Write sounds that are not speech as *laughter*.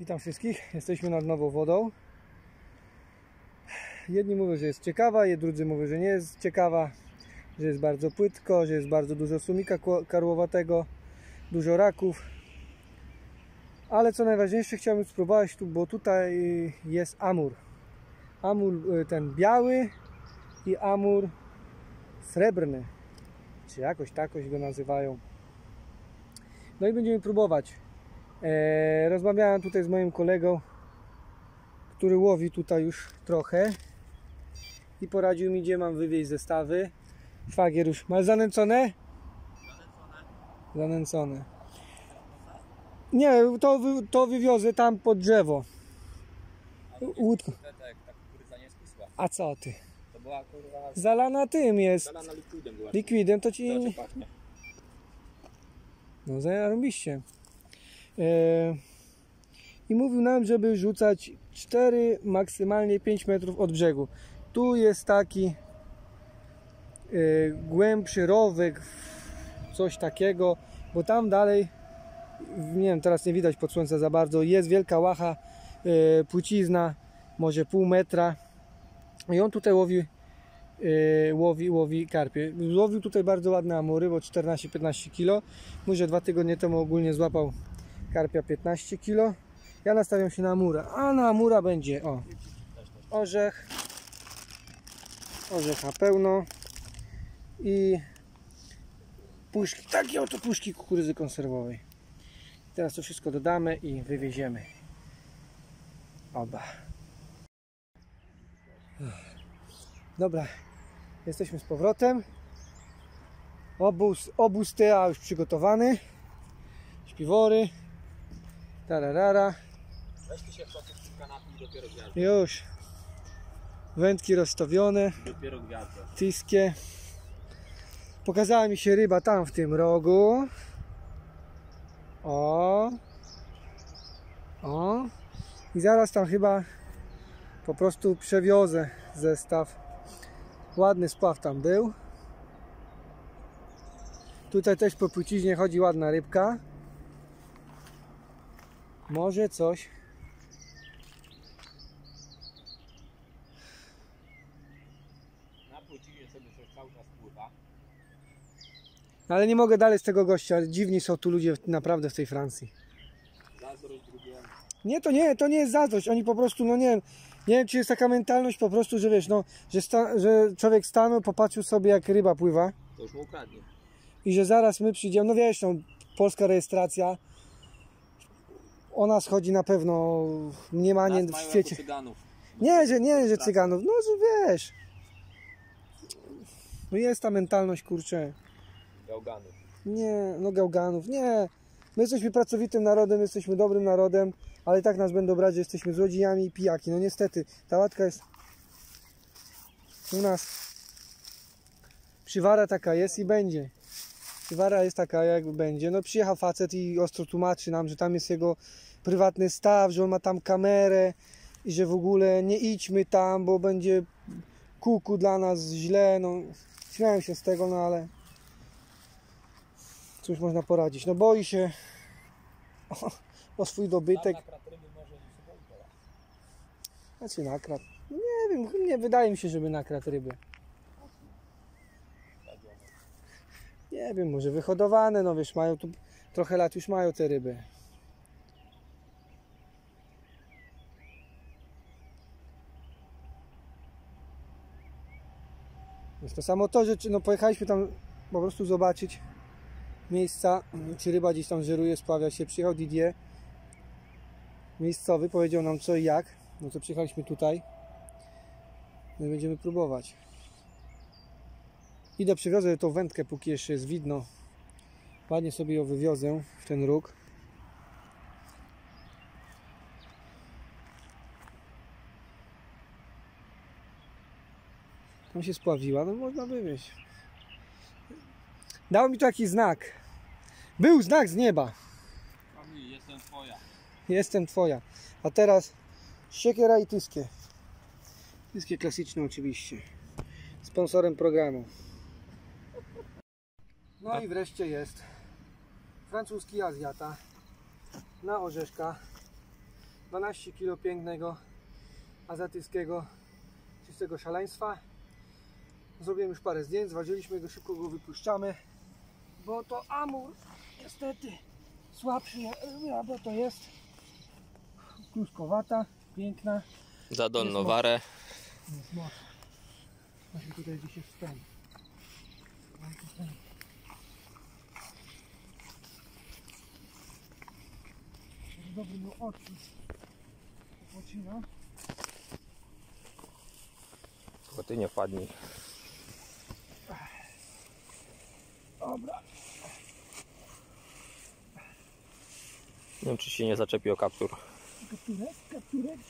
Witam wszystkich. Jesteśmy nad Nową Wodą. Jedni mówią, że jest ciekawa, drudzy mówią, że nie jest ciekawa, że jest bardzo płytko, że jest bardzo dużo sumika karłowatego, dużo raków. Ale co najważniejsze chciałbym spróbować tu, bo tutaj jest amur. Amur y, ten biały i amur srebrny. Czy jakoś takoś go nazywają. No i będziemy próbować. E, rozmawiałem tutaj z moim kolegą, który łowi tutaj już trochę i poradził mi, gdzie mam wywieźć zestawy. Szwagier już. Masz zanęcone? Zanęcone. Nie, to, wy, to wywiozę tam pod drzewo. Łódko. Tak. A co ty? To była kurwa Zalana tym jest. zalana likwidem była. Likwidem to ci... Pachnie. No zarobiście. E, I mówił nam, żeby rzucać 4, maksymalnie 5 metrów od brzegu. Tu jest taki e, głębszy rowek, coś takiego, bo tam dalej, nie wiem, teraz nie widać pod słońcem za bardzo, jest wielka łacha, e, płcizna, może pół metra. I on tutaj łowi łowi, łowi karpie. Złowił tutaj bardzo ładne amury, bo 14-15 kg. Mówi, że dwa tygodnie temu ogólnie złapał karpia 15 kg. Ja nastawiam się na amura, a na amura będzie o orzech, orzecha pełno i puszki, takie oto puszki kukurydzy konserwowej. Teraz to wszystko dodamy i wywieziemy. Oba. Dobra, jesteśmy z powrotem. Obóz, obóz TEA już przygotowany. Śpiwory. Tararara. Weź ty się chłopie z kanapy i dopiero gwiazda. Już. Wędki rozstawione. Dopiero gwiazda. Tiskie. Pokazała mi się ryba tam w tym rogu. O. O. I zaraz tam chyba po prostu przewiozę zestaw. Ładny spław tam był. Tutaj też po płciźnie chodzi ładna rybka. Może coś. Na płcinie sobie coś cały czas pływa. No Ale nie mogę dalej z tego gościa. Dziwni są tu ludzie naprawdę w tej Francji. Zazdrość drugiemu. Nie, to nie, to nie jest zazdrość. Oni po prostu, no nie wiem, nie wiem, czy jest taka mentalność po prostu, że wiesz, no, że, sta, że człowiek stanął, popatrzył sobie, jak ryba pływa To już mu ukradnie. i że zaraz my przyjdziemy. No wiesz, no, polska rejestracja, ona schodzi na pewno, nie ma nie Nas w świecie. jako cyganów. Nie, że nie, że cyganów, no, że wiesz. No jest ta mentalność, kurczę. Gałganów. Nie, no gałganów, nie. My jesteśmy pracowitym narodem, jesteśmy dobrym narodem, ale tak nas będą brać, że jesteśmy złodziejami i pijaki. No niestety, ta łatka jest u nas. Przywara taka jest i będzie. Przywara jest taka, jak będzie. No przyjechał facet i ostro tłumaczy nam, że tam jest jego prywatny staw, że on ma tam kamerę i że w ogóle nie idźmy tam, bo będzie kuku dla nas źle. No, śmiałem się z tego, no ale cóż można poradzić. No boi się o, *laughs* o swój dobytek. Znaczy nakradł. Nie wiem, nie wydaje mi się, żeby nakradł ryby. Nie wiem, może wyhodowane, no wiesz, mają tu trochę lat już mają te ryby. Jest to samo to, że no, pojechaliśmy tam po prostu zobaczyć miejsca, czy ryba gdzieś tam żeruje, spławia się. Przyjechał Didier, miejscowy, powiedział nam co i jak. No to przyjechaliśmy tutaj. No i będziemy próbować. Idę przywiozę tą wędkę, póki jeszcze jest widno. Ładnie sobie ją wywiozę w ten róg. Tam się spławiła, no można wywieźć. Dał mi taki znak. Był znak z nieba. Kamil, jestem twoja. Jestem twoja. A teraz siekiera i tyskie. Tyskie klasyczne oczywiście. Sponsorem programu. No i wreszcie jest francuski Azjata na orzeszka. 12 kg pięknego azjatyckiego czystego szaleństwa. Zrobiłem już parę zdjęć, zważyliśmy go, szybko go wypuszczamy, bo to amur niestety słabszy, ja- bo to jest kluskowata, piękna, Za dolną warę. jest mocna. Właśnie tutaj gdzieś jest ten. Mam tu ten. Żeby Dobry miał oczy. Opocina. Tylko ty nie wpadnij. Dobra. Nie wiem czy się nie zaczepi o kaptur. Kapturek, kapturek,